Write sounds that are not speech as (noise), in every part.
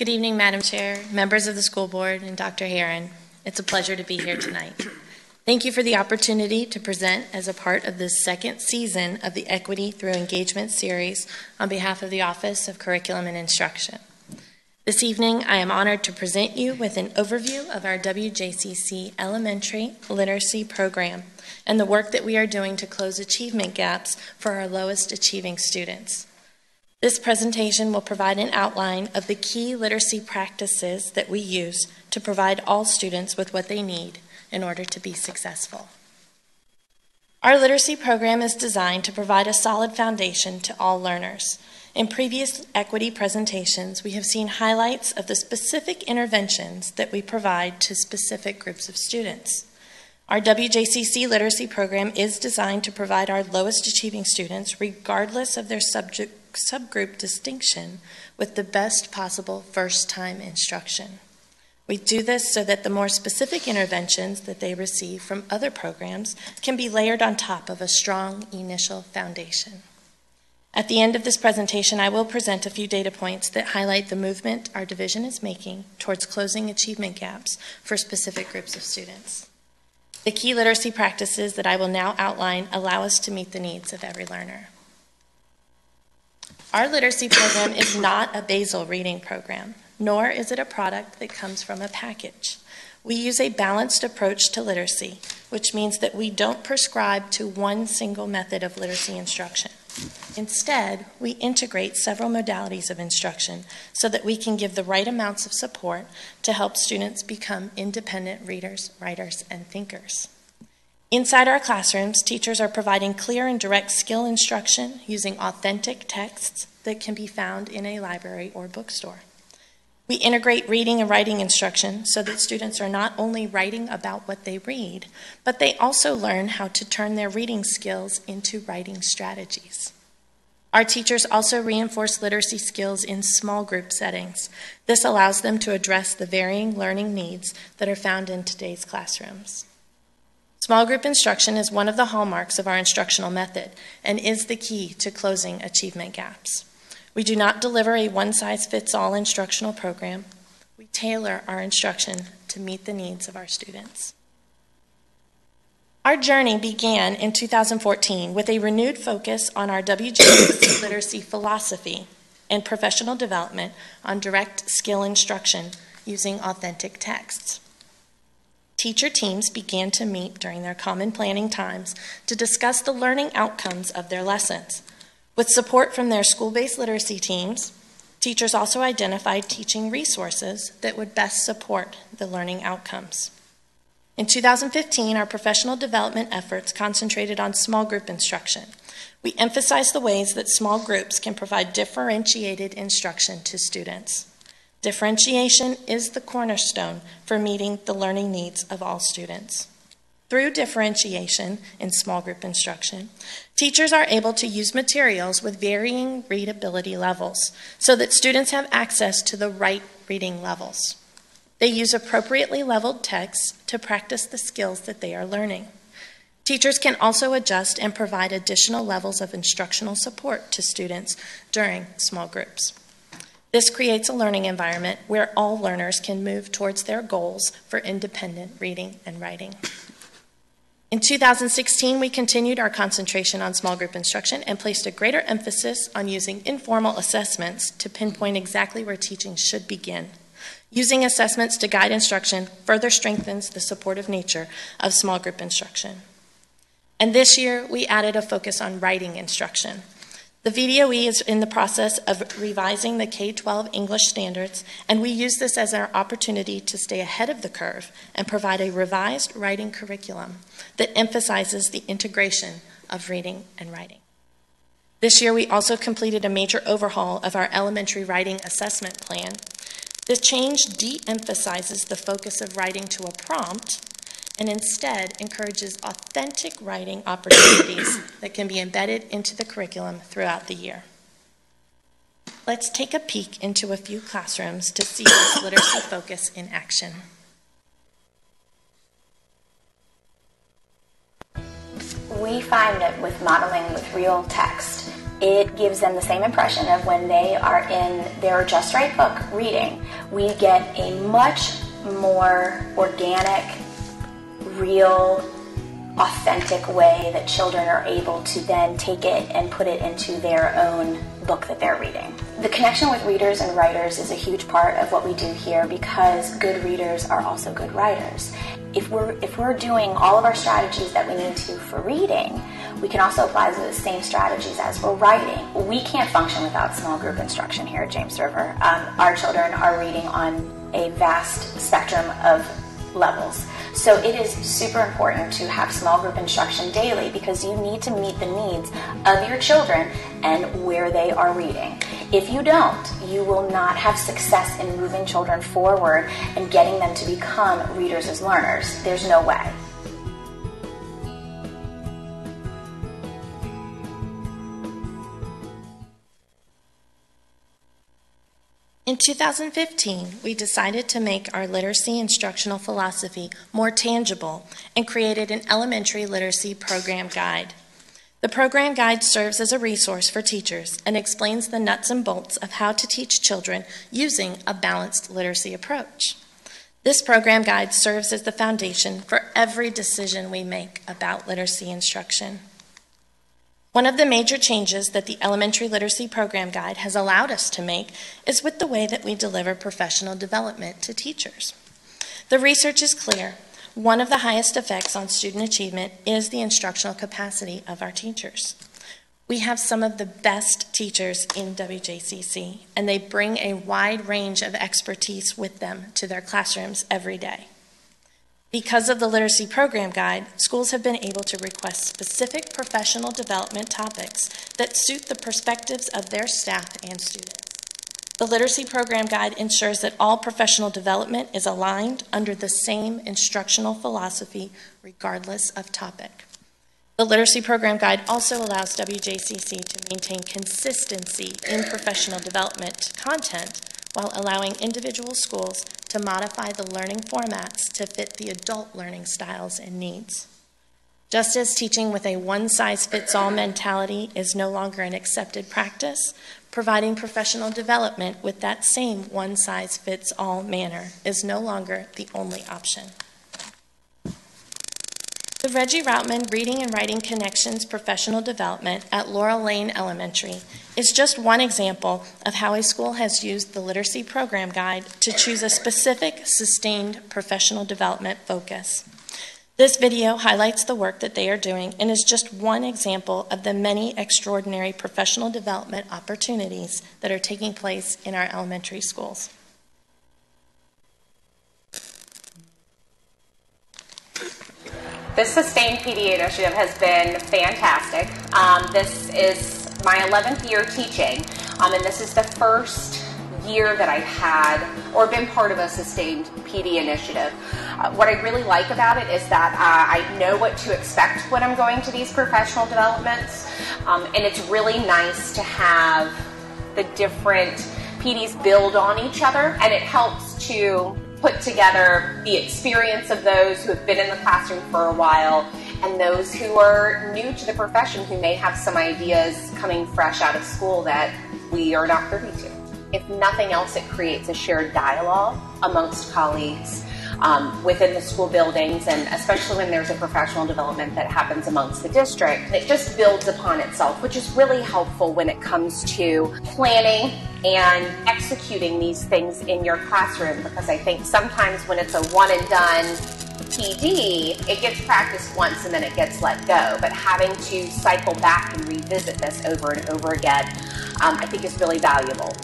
Good evening, Madam Chair, members of the school board, and Dr. Herron. It's a pleasure to be here tonight. Thank you for the opportunity to present as a part of this second season of the Equity Through Engagement series on behalf of the Office of Curriculum and Instruction. This evening, I am honored to present you with an overview of our WJCC Elementary Literacy Program and the work that we are doing to close achievement gaps for our lowest achieving students. This presentation will provide an outline of the key literacy practices that we use to provide all students with what they need in order to be successful. Our literacy program is designed to provide a solid foundation to all learners. In previous equity presentations, we have seen highlights of the specific interventions that we provide to specific groups of students. Our WJCC literacy program is designed to provide our lowest achieving students, regardless of their subject subgroup distinction with the best possible first time instruction. We do this so that the more specific interventions that they receive from other programs can be layered on top of a strong initial foundation. At the end of this presentation, I will present a few data points that highlight the movement our division is making towards closing achievement gaps for specific groups of students. The key literacy practices that I will now outline allow us to meet the needs of every learner. Our literacy program is not a basal reading program, nor is it a product that comes from a package. We use a balanced approach to literacy, which means that we don't prescribe to one single method of literacy instruction. Instead, we integrate several modalities of instruction so that we can give the right amounts of support to help students become independent readers, writers, and thinkers. Inside our classrooms, teachers are providing clear and direct skill instruction using authentic texts that can be found in a library or bookstore. We integrate reading and writing instruction so that students are not only writing about what they read, but they also learn how to turn their reading skills into writing strategies. Our teachers also reinforce literacy skills in small group settings. This allows them to address the varying learning needs that are found in today's classrooms. Small group instruction is one of the hallmarks of our instructional method and is the key to closing achievement gaps. We do not deliver a one size fits all instructional program. We tailor our instruction to meet the needs of our students. Our journey began in 2014 with a renewed focus on our WJCC (coughs) literacy philosophy and professional development on direct skill instruction using authentic texts. Teacher teams began to meet during their common planning times to discuss the learning outcomes of their lessons. With support from their school based literacy teams, teachers also identified teaching resources that would best support the learning outcomes. In 2015, our professional development efforts concentrated on small group instruction. We emphasized the ways that small groups can provide differentiated instruction to students. Differentiation is the cornerstone for meeting the learning needs of all students. Through differentiation in small group instruction, teachers are able to use materials with varying readability levels so that students have access to the right reading levels. They use appropriately leveled texts to practice the skills that they are learning. Teachers can also adjust and provide additional levels of instructional support to students during small groups. This creates a learning environment where all learners can move towards their goals for independent reading and writing. In 2016, we continued our concentration on small group instruction and placed a greater emphasis on using informal assessments to pinpoint exactly where teaching should begin. Using assessments to guide instruction further strengthens the supportive nature of small group instruction. And this year, we added a focus on writing instruction. The VDOE is in the process of revising the K 12 English standards, and we use this as our opportunity to stay ahead of the curve and provide a revised writing curriculum that emphasizes the integration of reading and writing. This year, we also completed a major overhaul of our elementary writing assessment plan. This change de emphasizes the focus of writing to a prompt and instead encourages authentic writing opportunities (coughs) that can be embedded into the curriculum throughout the year. Let's take a peek into a few classrooms to see this (coughs) literacy focus in action. We find that with modeling with real text, it gives them the same impression of when they are in their Just Right book reading. We get a much more organic, real, authentic way that children are able to then take it and put it into their own book that they're reading. The connection with readers and writers is a huge part of what we do here because good readers are also good writers. If we're if we're doing all of our strategies that we need to for reading, we can also apply those same strategies as for writing. We can't function without small group instruction here at James River. Um, our children are reading on a vast spectrum of levels. So it is super important to have small group instruction daily because you need to meet the needs of your children and where they are reading. If you don't, you will not have success in moving children forward and getting them to become readers as learners. There's no way. In 2015, we decided to make our literacy instructional philosophy more tangible and created an elementary literacy program guide. The program guide serves as a resource for teachers and explains the nuts and bolts of how to teach children using a balanced literacy approach. This program guide serves as the foundation for every decision we make about literacy instruction. One of the major changes that the Elementary Literacy Program Guide has allowed us to make is with the way that we deliver professional development to teachers. The research is clear. One of the highest effects on student achievement is the instructional capacity of our teachers. We have some of the best teachers in WJCC, and they bring a wide range of expertise with them to their classrooms every day. Because of the Literacy Program Guide, schools have been able to request specific professional development topics that suit the perspectives of their staff and students. The Literacy Program Guide ensures that all professional development is aligned under the same instructional philosophy, regardless of topic. The Literacy Program Guide also allows WJCC to maintain consistency in professional development content while allowing individual schools to modify the learning formats to fit the adult learning styles and needs. Just as teaching with a one size fits all mentality is no longer an accepted practice, providing professional development with that same one size fits all manner is no longer the only option. The Regie Routman Reading and Writing Connections Professional Development at Laurel Lane Elementary is just one example of how a school has used the Literacy Program Guide to choose a specific, sustained professional development focus. This video highlights the work that they are doing and is just one example of the many extraordinary professional development opportunities that are taking place in our elementary schools. This Sustained PD initiative has been fantastic. Um, this is my 11th year teaching, um, and this is the first year that I've had or been part of a Sustained PD initiative. Uh, what I really like about it is that uh, I know what to expect when I'm going to these professional developments, um, and it's really nice to have the different PDs build on each other, and it helps to put together the experience of those who have been in the classroom for a while and those who are new to the profession who may have some ideas coming fresh out of school that we are not privy to. If nothing else, it creates a shared dialogue amongst colleagues um, within the school buildings, and especially when there's a professional development that happens amongst the district, it just builds upon itself, which is really helpful when it comes to planning and executing these things in your classroom because I think sometimes when it's a one and done PD, it gets practiced once and then it gets let go. But having to cycle back and revisit this over and over again, um, I think is really valuable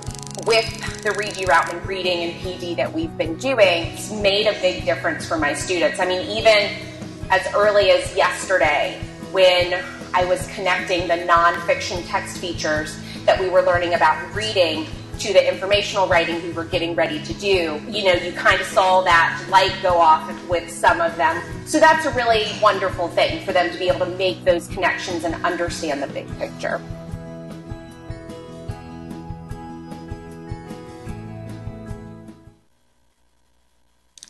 with the Regie Routman reading and PD that we've been doing, it's made a big difference for my students. I mean, even as early as yesterday, when I was connecting the nonfiction text features that we were learning about reading to the informational writing we were getting ready to do, you know, you kind of saw that light go off with some of them. So that's a really wonderful thing for them to be able to make those connections and understand the big picture.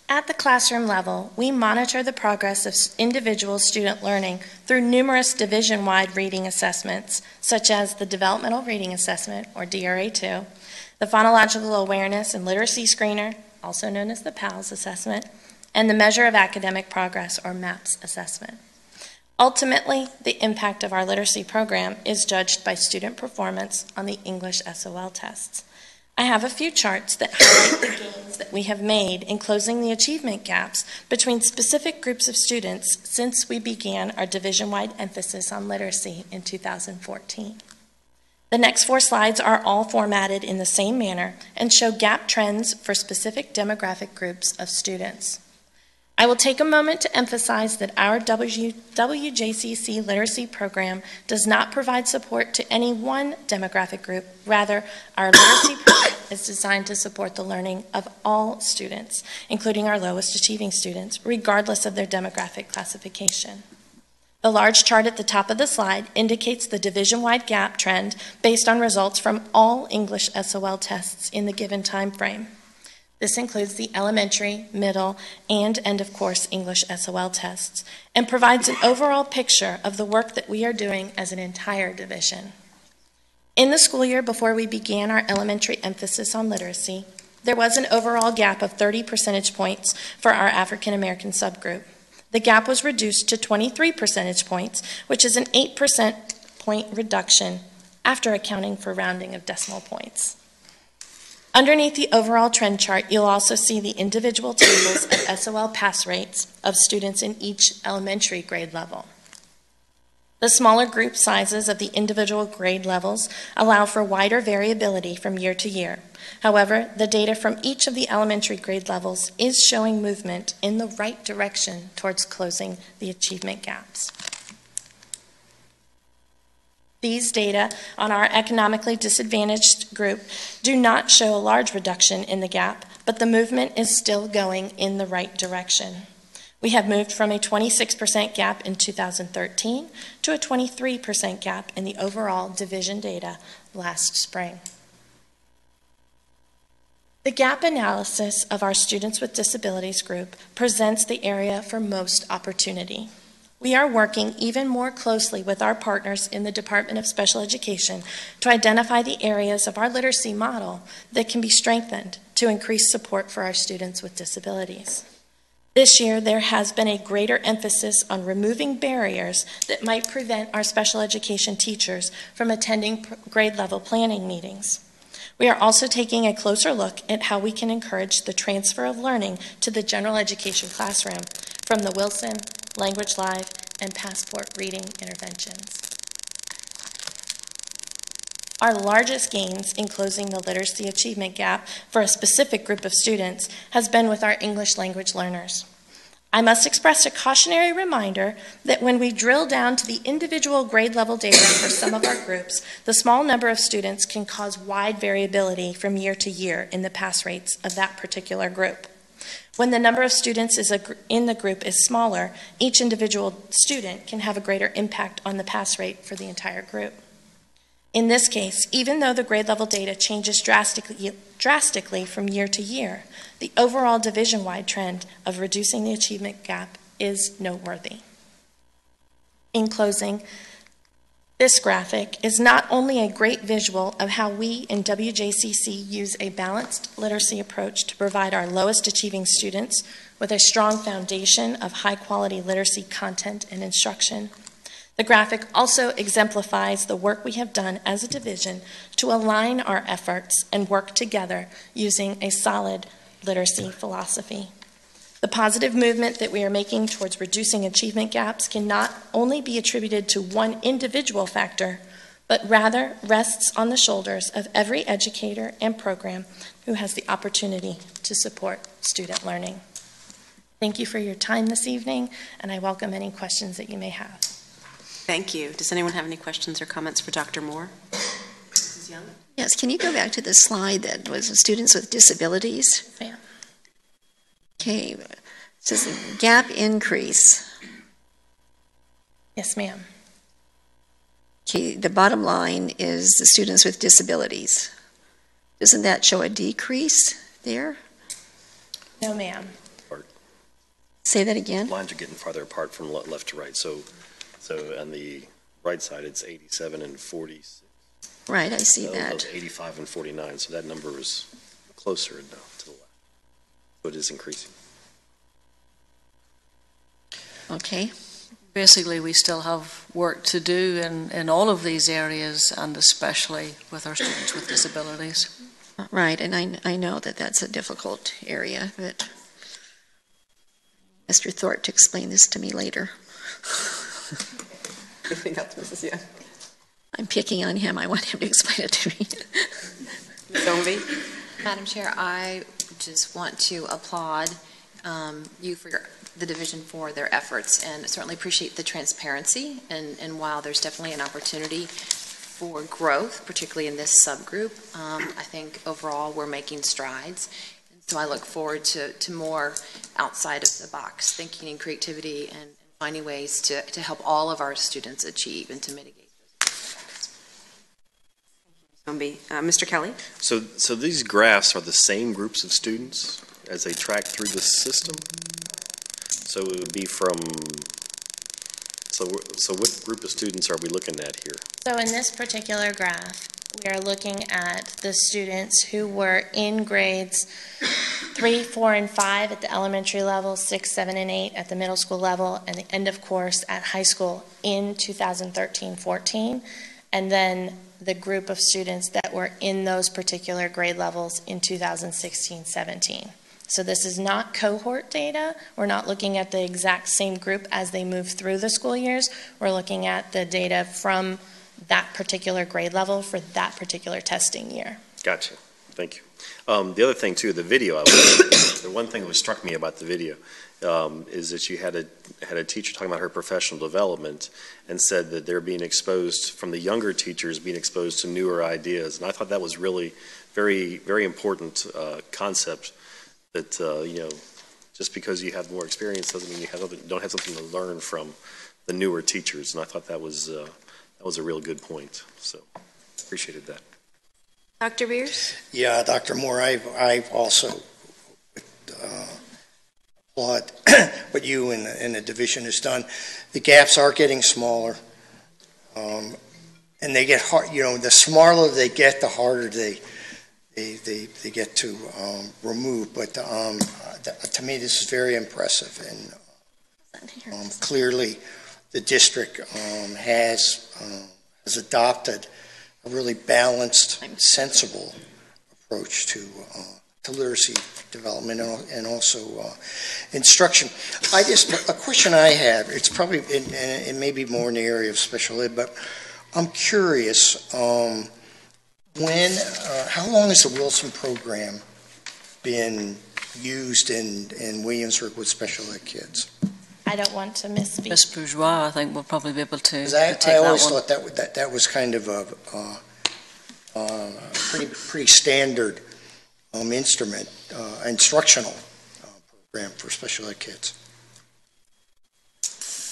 At the classroom level, we monitor the progress of individual student learning through numerous division-wide reading assessments, such as the Developmental Reading Assessment, or DRA2, the Phonological Awareness and Literacy Screener, also known as the PALS assessment, and the Measure of Academic Progress, or MAPS assessment. Ultimately, the impact of our literacy program is judged by student performance on the English SOL tests. I have a few charts that (coughs) highlight the gains that we have made in closing the achievement gaps between specific groups of students since we began our division-wide emphasis on literacy in 2014. The next four slides are all formatted in the same manner and show gap trends for specific demographic groups of students. I will take a moment to emphasize that our WJCC literacy program does not provide support to any one demographic group. Rather, our literacy (coughs) program is designed to support the learning of all students, including our lowest achieving students, regardless of their demographic classification. The large chart at the top of the slide indicates the division-wide gap trend based on results from all English SOL tests in the given time frame. This includes the elementary, middle, and end-of-course English SOL tests, and provides an overall picture of the work that we are doing as an entire division. In the school year before we began our elementary emphasis on literacy, there was an overall gap of 30 percentage points for our African American subgroup. The gap was reduced to 23 percentage points, which is an 8 percent point reduction after accounting for rounding of decimal points. Underneath the overall trend chart, you'll also see the individual tables of (coughs) SOL pass rates of students in each elementary grade level. The smaller group sizes of the individual grade levels allow for wider variability from year to year. However, the data from each of the elementary grade levels is showing movement in the right direction towards closing the achievement gaps. These data on our economically disadvantaged group do not show a large reduction in the gap, but the movement is still going in the right direction. We have moved from a 26% gap in 2013 to a 23% gap in the overall division data last spring. The gap analysis of our Students with Disabilities group presents the area for most opportunity. We are working even more closely with our partners in the Department of Special Education to identify the areas of our literacy model that can be strengthened to increase support for our students with disabilities. This year, there has been a greater emphasis on removing barriers that might prevent our special education teachers from attending grade level planning meetings. We are also taking a closer look at how we can encourage the transfer of learning to the general education classroom from the Wilson, Language Live, and Passport reading interventions. Our largest gains in closing the literacy achievement gap for a specific group of students has been with our English language learners. I must express a cautionary reminder that when we drill down to the individual grade level data for some of our groups, the small number of students can cause wide variability from year to year in the pass rates of that particular group. When the number of students is in the group is smaller, each individual student can have a greater impact on the pass rate for the entire group. In this case, even though the grade level data changes drastically, drastically from year to year, the overall division wide trend of reducing the achievement gap is noteworthy. In closing, this graphic is not only a great visual of how we in WJCC use a balanced literacy approach to provide our lowest achieving students with a strong foundation of high quality literacy content and instruction. The graphic also exemplifies the work we have done as a division to align our efforts and work together using a solid literacy philosophy. The positive movement that we are making towards reducing achievement gaps can not only be attributed to one individual factor, but rather rests on the shoulders of every educator and program who has the opportunity to support student learning. Thank you for your time this evening, and I welcome any questions that you may have. Thank you. Does anyone have any questions or comments for Dr. Moore? Mrs. Young? Yes, can you go back to the slide that was students with disabilities? Ma'am. Okay, it says gap increase. Yes, ma'am. Okay, the bottom line is the students with disabilities. Doesn't that show a decrease there? No, ma'am. Say that again? Lines are getting farther apart from left to right. So, so on the right side, it's 87 and 46. Right, I see So that. those 85 and 49, so that number is closer now to the left. So it is increasing. Okay, Basically, we still have work to do in, in all of these areas, and especially with our students with disabilities. right, and I, I know that that's a difficult area, but Mr. Thorpe to explain this to me later. I think that's Mrs. Young. I'm picking on him, I want him to explain it to me. Ms. Dombey? Madam Chair, I just want to applaud um, you for your, the division for their efforts and certainly appreciate the transparency. And, and while there's definitely an opportunity for growth, particularly in this subgroup, um, I think overall we're making strides. And so I look forward to, to more outside of the box thinking and creativity and finding ways to, to help all of our students achieve and to mitigate. Uh, Mr. Kelly? So, so these graphs are the same groups of students as they track through the system? So it would be from, so, so what group of students are we looking at here? So in this particular graph, we are looking at the students who were in grades three, four, and five at the elementary level, six, seven, and eight at the middle school level, and the end of course at high school in 2013-14. And then the group of students that were in those particular grade levels in 2016-17. So this is not cohort data. We're not looking at the exact same group as they move through the school years. We're looking at the data from that particular grade level for that particular testing year. Gotcha. Thank you. Um, the other thing too, the video. The one thing that struck me about the video um, is that you had a had a teacher talking about her professional development and said that they're being exposed from the younger teachers being exposed to newer ideas, and I thought that was really very very important uh, concept. That uh, you know, just because you have more experience doesn't mean you have other, don't have something to learn from the newer teachers, and I thought that was uh, that was a real good point. So appreciated that. Dr. Beers? Yeah, Dr. Moore, I've, I've also uh, applaud (coughs) what you and the, and the division has done. The gaps are getting smaller, um, and they get hard. You know, the smaller they get, the harder they they they, they get to um, remove. But um, th- to me, this is very impressive, and um, clearly, the district um, has uh, has adopted a really balanced, sensible approach to uh, to literacy development and and also uh, instruction. I just a question I have. It's probably it, it may be more in the area of special ed, but I'm curious. Um, when uh, how long has the Wilson program been used in in Williamsburg with special ed kids? I don't want to misspeak. Ms. Bourgeois, I think, we'll probably be able to, to 'Cause I, take I that always one. thought that, wa- that that was kind of a, uh, uh, pretty, pretty standard, um, instrument, uh, instructional, uh, program for special ed kids.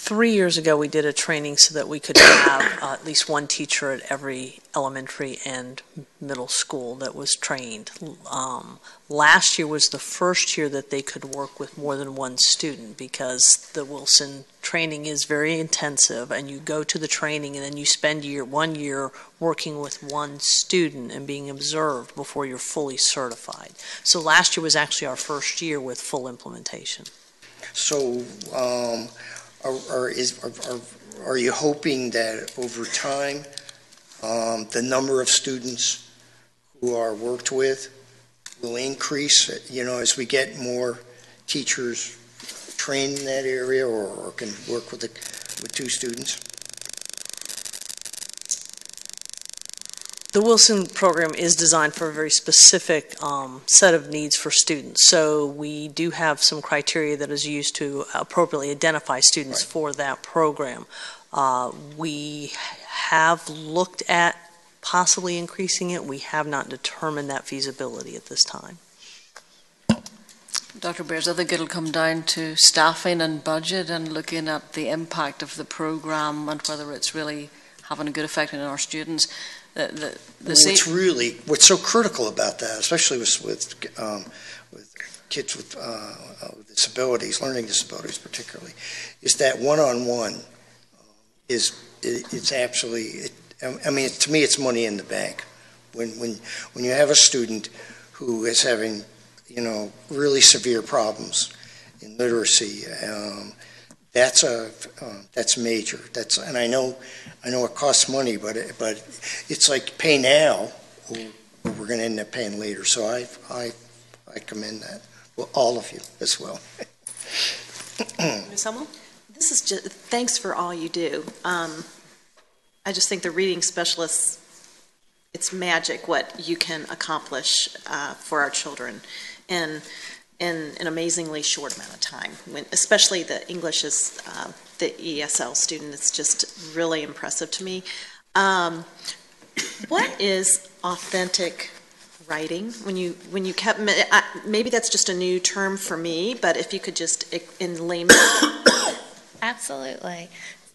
Three years ago, we did a training so that we could (coughs) have uh, at least one teacher at every elementary and middle school that was trained. Um, last year was the first year that they could work with more than one student because the Wilson training is very intensive, and you go to the training and then you spend year one year working with one student and being observed before you're fully certified. So last year was actually our first year with full implementation. So, um, are, are, is, are, you hoping that over time, um, the number of students who are worked with will increase, you know, as we get more teachers trained in that area or, or can work with the, with two students? The Wilson program is designed for a very specific um, set of needs for students. So we do have some criteria that is used to appropriately identify students Right. for that program. Uh, We have looked at possibly increasing it. We have not determined that feasibility at this time. Dr. Beers, I think it'll come down to staffing and budget and looking at the impact of the program and whether it's really having a good effect on our students. The, the, the What's really, what's so critical about that, especially with, with, um, with kids with uh, uh, disabilities, learning disabilities particularly, is that one-on-one is, it- it's absolutely, it- I mean, to me, it's money in the bank. When, when, when you have a student who is having, you know, really severe problems in literacy, um, that's a, uh, that's major. That's, and I know, I know it costs money, but, it- but it's like pay now, or or we're going to end up paying later. So I, I, I commend that, well, all of you as well. (coughs) Ms. Hummel? This is just, thanks for all you do. Um, I just think the reading specialists, it's magic what you can accomplish uh, for our children in, in an amazingly short amount of time. When, especially the English is, uh, the ESL student, it's just really impressive to me. Um, what is authentic writing? When you, when you kept, maybe that's just a new term for me, but if you could just, in layman's (coughs) Absolutely.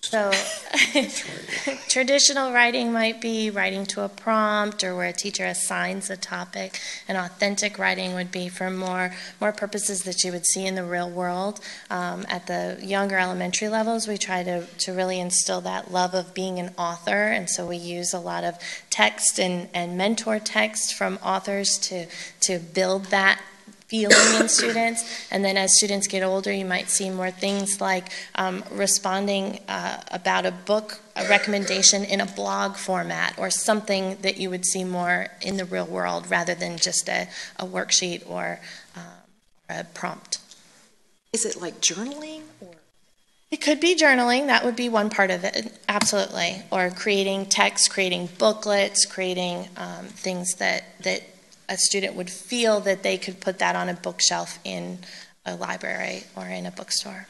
So (laughs) traditional writing might be writing to a prompt or where a teacher assigns a topic. And authentic writing would be for more, more purposes that you would see in the real world. Um, at the younger elementary levels, we try to, to really instill that love of being an author. And so we use a lot of text and, and mentor text from authors to, to build that feeling in students. And then as students get older, you might see more things like um, responding uh, about a book, a recommendation in a blog format, or something that you would see more in the real world rather than just a, a worksheet or um, a prompt. Is it like journaling or? It could be journaling, that would be one part of it, absolutely. Or creating text, creating booklets, creating um, things that, that a student would feel that they could put that on a bookshelf in a library or in a bookstore.